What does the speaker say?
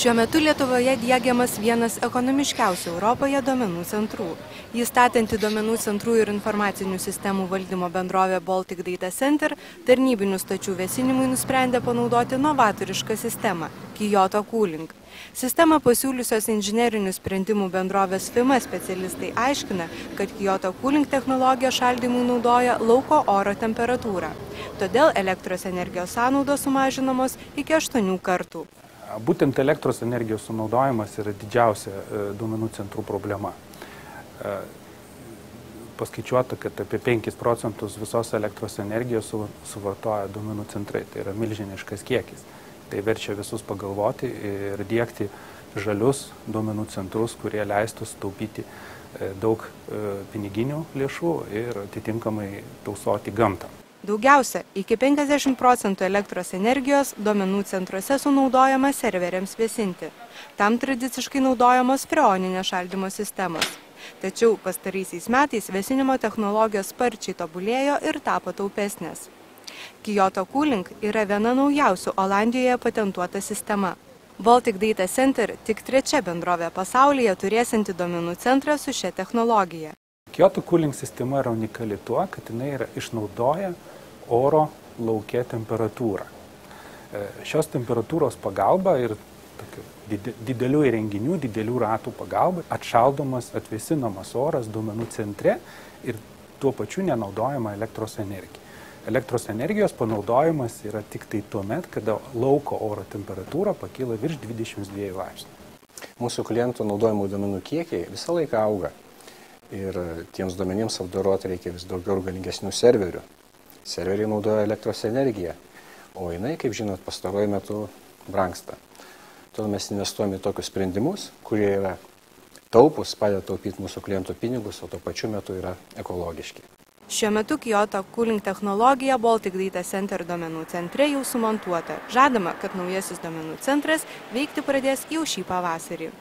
Šiuo metu Lietuvoje dėgiamas vienas ekonomiškiausių Europoje duomenų centrų. Jį statanti duomenų centrų ir informacinių sistemų valdymo bendrovė Baltic Data Center tarnybinių stačių vėsinimui nusprendė panaudoti novatorišką sistemą – Kyoto Cooling. Sistemą pasiūliusios inžinerinių sprendimų bendrovės FIMA specialistai aiškina, kad Kyoto Cooling technologija šaldymui naudoja lauko oro temperatūrą. Todėl elektros energijos sąnaudos sumažinamos iki 8 kartų. Būtent elektros energijos sunaudojimas yra didžiausia e, duomenų centrų problema. E, paskaičiuota, kad apie 5 procentus visos elektros energijos suvartoja duomenų centrai. Tai yra milžiniškas kiekis. Tai verčia visus pagalvoti ir dėkti žalius duomenų centrus, kurie leistų sutaupyti e, daug piniginių lėšų ir atitinkamai tausoti gamtą. Daugiausia, iki 50 procentų elektros energijos duomenų centruose sunaudojama serveriams vėsinti. Tam tradiciškai naudojamos freoninės šaldymo sistemos. Tačiau pastaraisiais metais vėsinimo technologijos sparčiai tobulėjo ir tapo taupesnės. Kyoto Cooling yra viena naujausių Olandijoje patentuota sistema. Baltic Data Center tik trečia bendrovė pasaulyje turėsinti duomenų centrą su šia technologija. Kyoto Cooling sistema yra unikali tuo, kad jinai yra išnaudoja oro laukia temperatūrą. E, šios temperatūros pagalba ir didelių įrenginių, didelių ratų pagalba atšaldomas, atvėsinamas oras duomenų centre ir tuo pačiu nenaudojama elektros energija. Elektros energijos panaudojimas yra tik tai tuo met, kada lauko oro temperatūra pakyla virš 22 laipsnių. Mūsų klientų naudojimų duomenų kiekiai visą laiką auga. Ir tiems duomenims apdoroti reikia vis daugiau ir galingesnių serverių. Serveriai naudoja elektros energiją, o jinai, kaip žinot, pastaruoju metu brangsta. Todėl mes investuojame į tokius sprendimus, kurie yra taupus, padeda taupyti mūsų klientų pinigus, o tuo pačiu metu yra ekologiški. Šiuo metu Kyoto Cooling technologija Baltic Data Center duomenų centre jau sumontuota. Žadama, kad naujasis duomenų centras veikti pradės jau šį pavasarį.